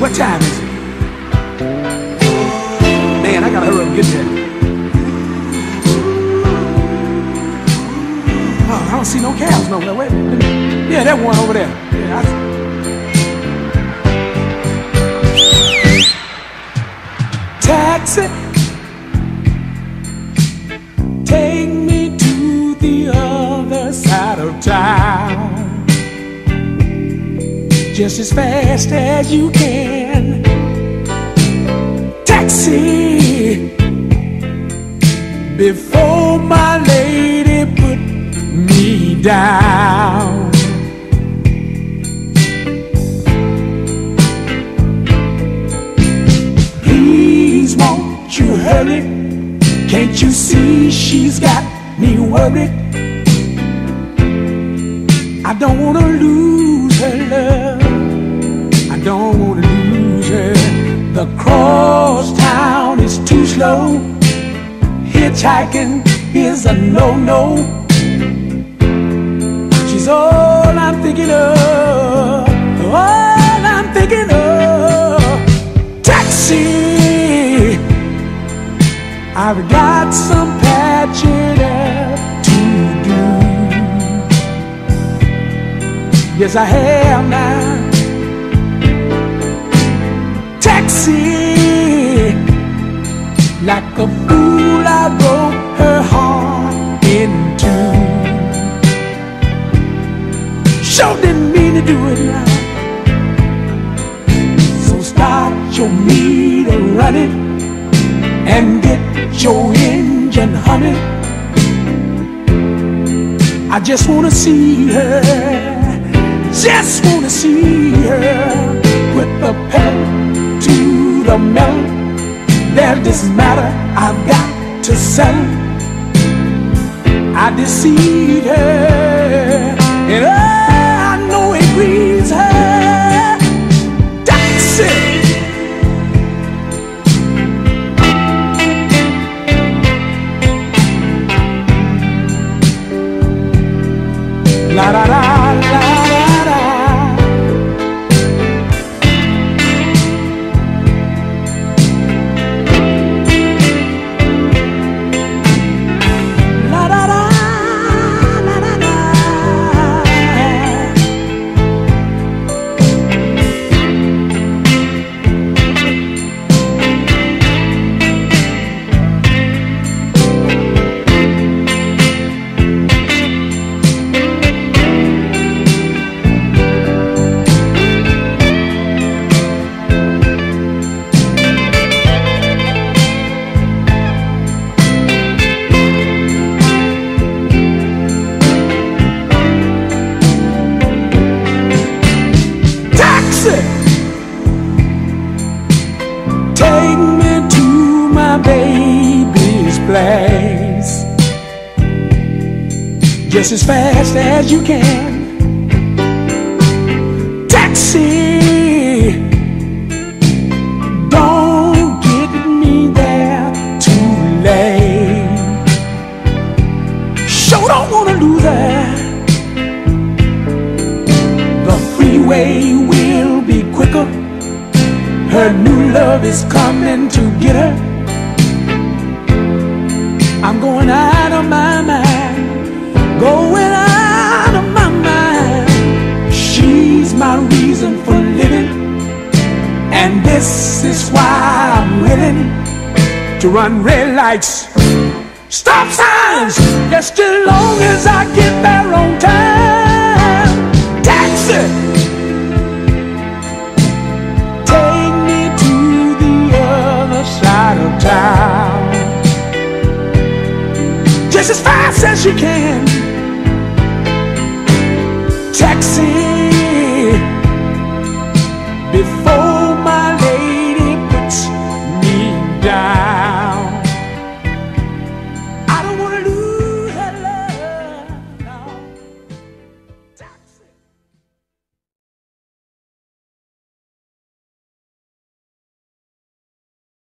What time is it? Man, I gotta hurry up and get there. Oh, I don't see no cows no Wait, wait Yeah, that one over there. Yeah, I, Taxi, take me to the other side of town just as fast as you can. Taxi, before my lady put me down. Please, won't you hurry? Can't you see she's got me worried? I don't wanna lose her love. Don't wanna lose her. The cross town is too slow. Hitchhiking is a no-no. She's all I'm thinking of. All I'm thinking of. Taxi. I've got some patching up to do. Yes, I have Taxi, like a fool, I broke her heart in two. Sure didn't mean to do it now. So start your meter running and get your engine humming. I just wanna see her, just wanna see her. The metal. There's this matter I've got to settle. I deceived her, baby's place Just as fast as you can Taxi! Don't get me there too late Sure don't wanna lose her the freeway will be quicker. Her new love is coming to get her. I'm going out of my mind, going out of my mind. She's my reason for living, and this is why I'm willing to run red lights, stop signs, just as long as I get there on time. just as fast as you can. Texting.